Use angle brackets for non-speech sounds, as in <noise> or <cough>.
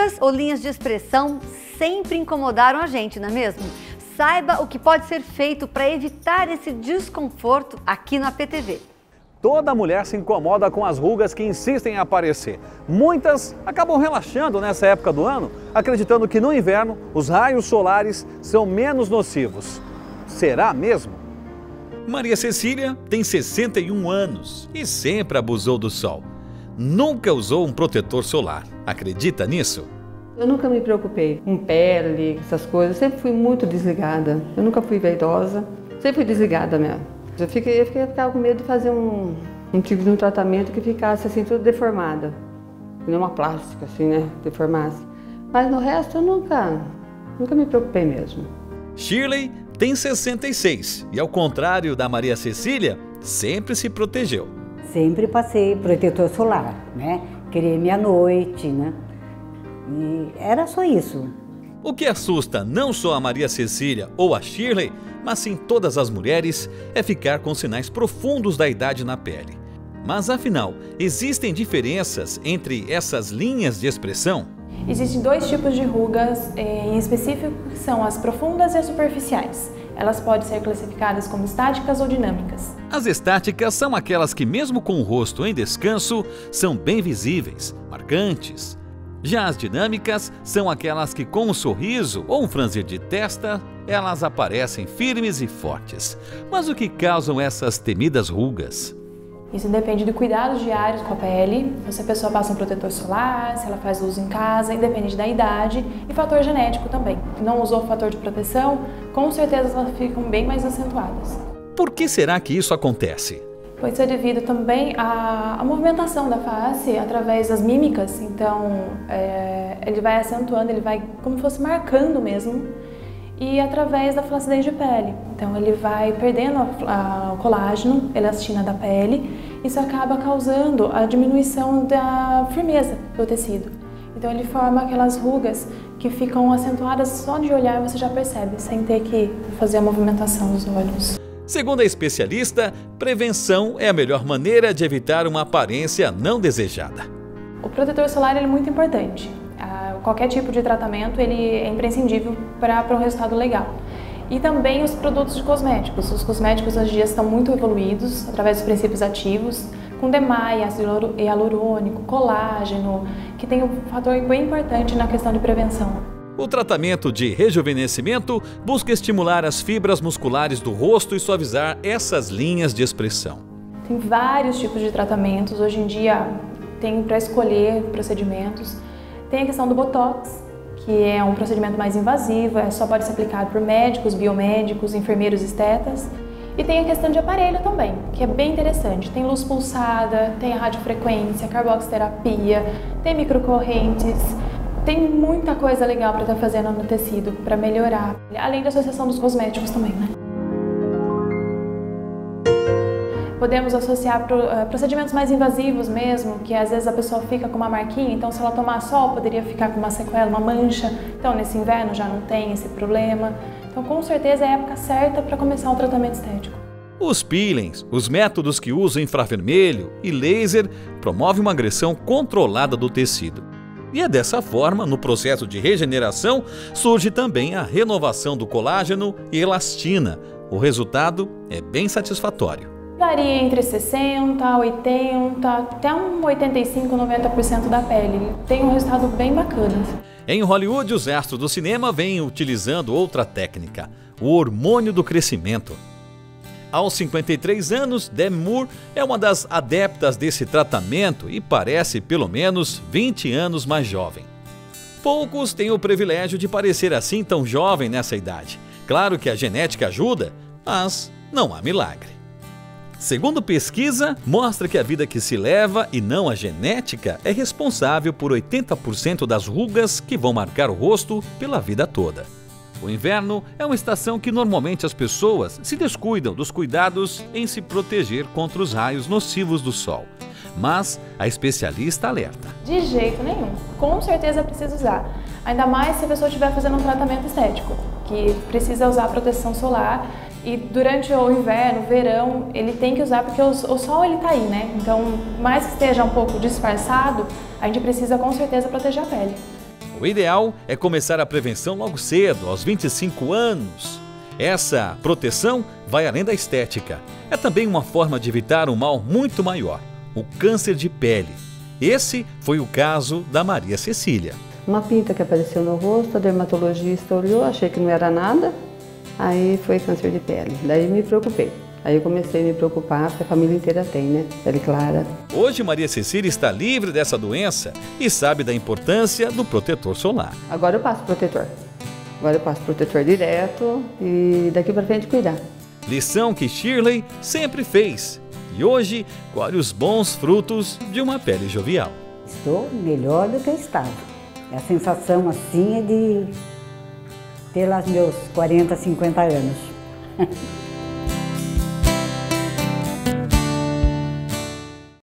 Rugas ou linhas de expressão sempre incomodaram a gente, não é mesmo? Saiba o que pode ser feito para evitar esse desconforto aqui na PTV. Toda mulher se incomoda com as rugas que insistem em aparecer. Muitas acabam relaxando nessa época do ano, acreditando que no inverno os raios solares são menos nocivos. Será mesmo? Maria Cecília tem 61 anos e sempre abusou do sol. Nunca usou um protetor solar. Acredita nisso? Eu nunca me preocupei com pele, essas coisas. Eu sempre fui muito desligada. Eu nunca fui vaidosa. Sempre fui desligada mesmo. Eu fiquei, eu fiquei ficava com medo de fazer um, um tipo de um tratamento que ficasse assim tudo deformada. Não uma plástica assim, né? Deformasse. Mas no resto eu nunca, nunca me preocupei mesmo. Shirley tem 66 e, ao contrário da Maria Cecília, sempre se protegeu. Sempre passei protetor solar, né? Creme à noite, né? E era só isso. O que assusta não só a Maria Cecília ou a Shirley, mas sim todas as mulheres, é ficar com sinais profundos da idade na pele. Mas afinal, existem diferenças entre essas linhas de expressão? Existem dois tipos de rugas eh, em específico, que são as profundas e as superficiais. Elas podem ser classificadas como estáticas ou dinâmicas. As estáticas são aquelas que, mesmo com o rosto em descanso, são bem visíveis, marcantes. Já as dinâmicas são aquelas que, com um sorriso ou um franzir de testa, elas aparecem firmes e fortes. Mas o que causam essas temidas rugas? Isso depende de cuidados diários com a pele, se a pessoa passa um protetor solar, se ela faz uso em casa, independente da idade e fator genético também. Não usou fator de proteção, com certeza elas ficam bem mais acentuadas. Por que será que isso acontece? Pois é devido também à, à movimentação da face através das mímicas, então é, ele vai acentuando, ele vai como se fosse marcando mesmo e através da flacidez de pele. Então ele vai perdendo a, a, o colágeno, elastina da pele, isso acaba causando a diminuição da firmeza do tecido. Então ele forma aquelas rugas que ficam acentuadas só de olhar você já percebe, sem ter que fazer a movimentação dos olhos. Segundo a especialista, prevenção é a melhor maneira de evitar uma aparência não desejada. O protetor solar é muito importante qualquer tipo de tratamento ele é imprescindível para um resultado legal. E também os produtos de cosméticos. Os cosméticos hoje em dia estão muito evoluídos através dos princípios ativos, com DMAI, ácido hialurônico, colágeno, que tem um fator bem importante na questão de prevenção. O tratamento de rejuvenescimento busca estimular as fibras musculares do rosto e suavizar essas linhas de expressão. Tem vários tipos de tratamentos. Hoje em dia tem para escolher procedimentos. Tem a questão do Botox, que é um procedimento mais invasivo, é só pode ser aplicado por médicos, biomédicos, enfermeiros estetas. E tem a questão de aparelho também, que é bem interessante. Tem luz pulsada, tem a radiofrequência, carboxterapia, tem microcorrentes, tem muita coisa legal para estar tá fazendo no tecido para melhorar. Além da associação dos cosméticos também, né? Podemos associar eh, procedimentos mais invasivos mesmo, que às vezes a pessoa fica com uma marquinha, então se ela tomar sol poderia ficar com uma sequela, uma mancha. Então nesse inverno já não tem esse problema. Então com certeza é a época certa para começar um tratamento estético. Os peelings, os métodos que usam infravermelho e laser promovem uma agressão controlada do tecido. E é dessa forma, no processo de regeneração, surge também a renovação do colágeno e elastina. O resultado é bem satisfatório. Varia entre 60, 80, até um 85, 90% da pele. Tem um resultado bem bacana. Em Hollywood, os astros do cinema vêm utilizando outra técnica, o hormônio do crescimento. Aos 53 anos, Demi Moore é uma das adeptas desse tratamento e parece pelo menos 20 anos mais jovem. Poucos têm o privilégio de parecer assim tão jovem nessa idade. Claro que a genética ajuda, mas não há milagre. Segundo pesquisa, mostra que a vida que se leva e não a genética é responsável por 80% das rugas que vão marcar o rosto pela vida toda. O inverno é uma estação que normalmente as pessoas se descuidam dos cuidados em se proteger contra os raios nocivos do sol. Mas a especialista alerta. De jeito nenhum. Com certeza precisa usar. Ainda mais se a pessoa estiver fazendo um tratamento estético, que precisa usar proteção solar e durante o inverno, verão, ele tem que usar porque o, sol ele tá aí, né? Então, mais que esteja um pouco disfarçado, a gente precisa com certeza proteger a pele. O ideal é começar a prevenção logo cedo, aos 25 anos. Essa proteção vai além da estética. É também uma forma de evitar um mal muito maior, o câncer de pele. Esse foi o caso da Maria Cecília. Uma pinta que apareceu no rosto, a dermatologista olhou, achei que não era nada, aí foi câncer de pele. Daí me preocupei. Aí eu comecei a me preocupar, porque a família inteira tem, né? Pele clara. Hoje Maria Cecília está livre dessa doença e sabe da importância do protetor solar. Agora eu passo protetor. Agora eu passo protetor direto e daqui para frente cuidar. Lição que Shirley sempre fez e hoje colhe os bons frutos de uma pele jovial. Estou melhor do que eu estava. A sensação assim é de ter lá meus 40, 50 anos. <laughs>